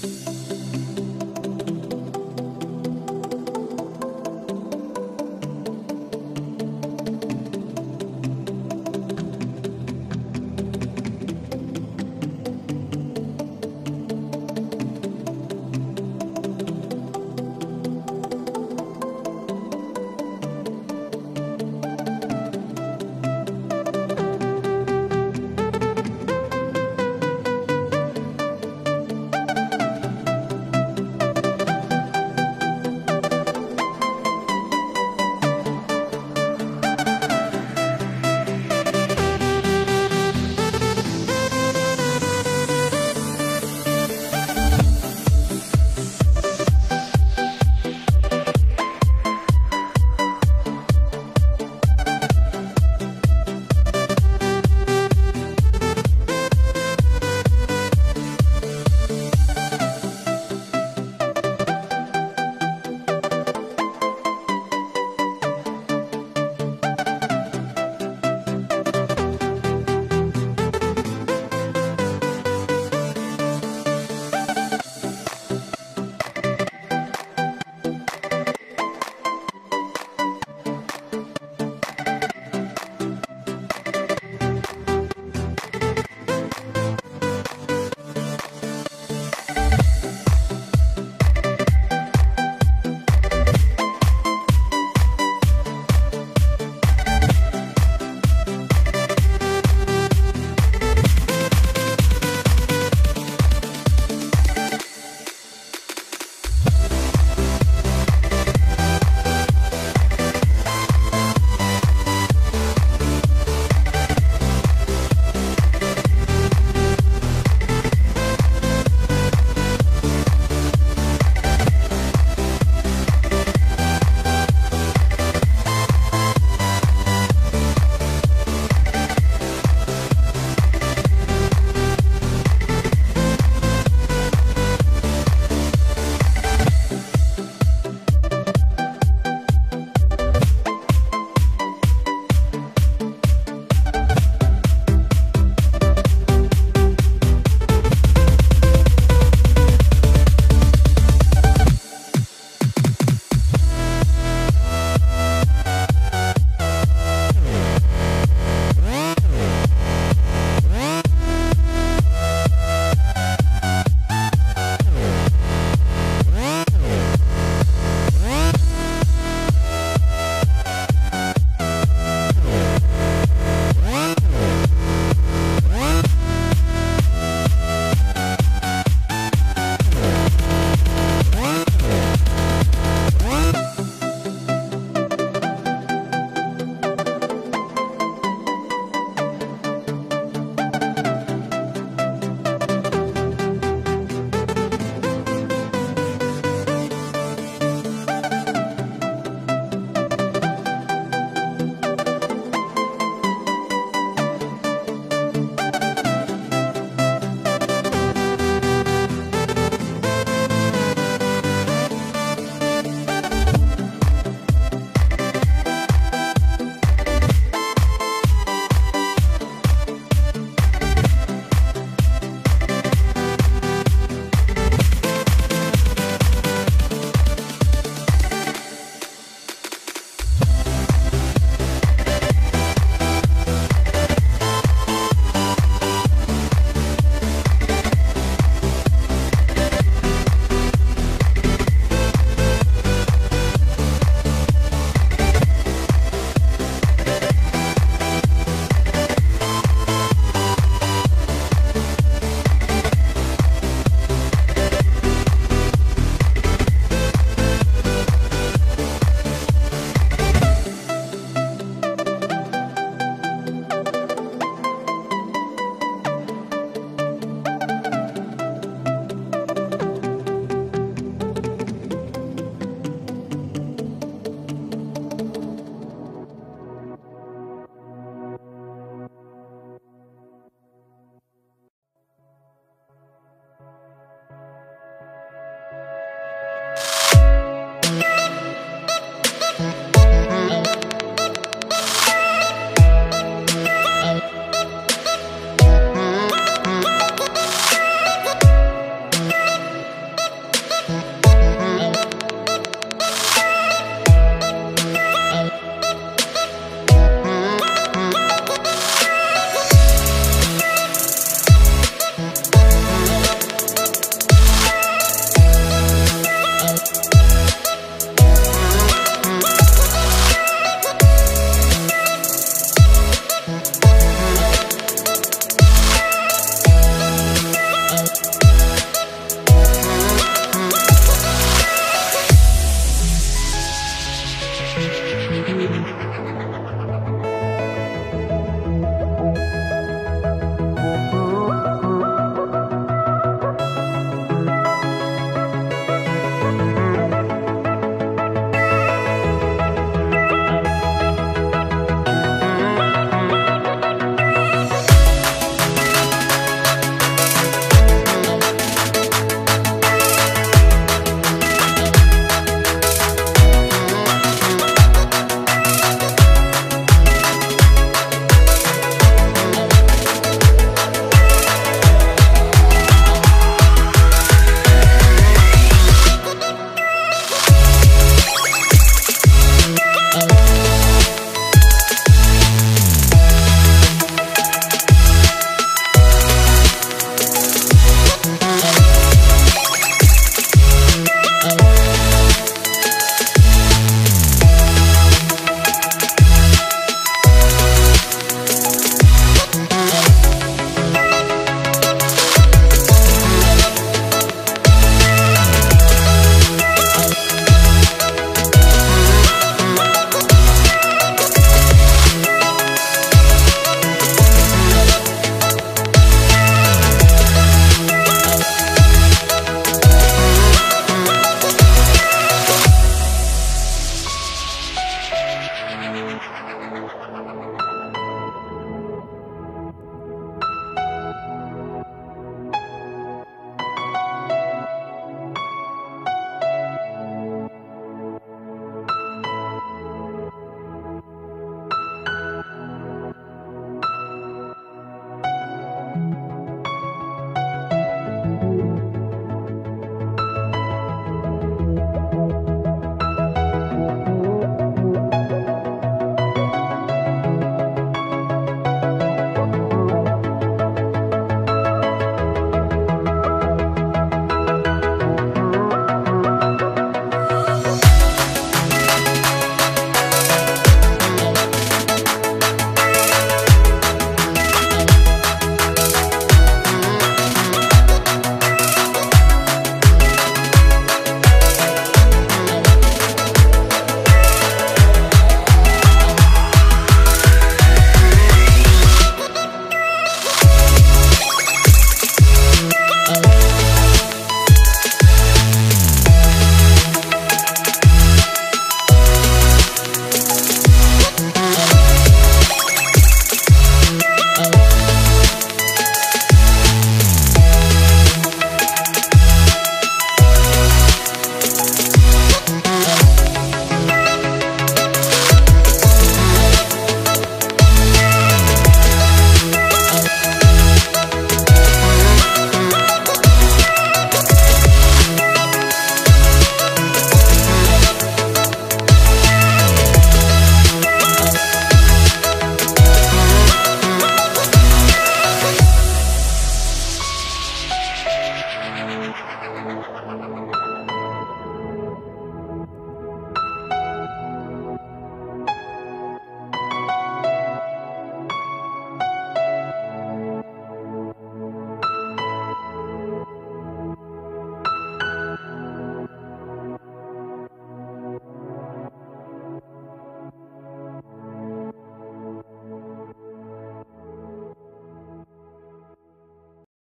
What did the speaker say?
フフフ。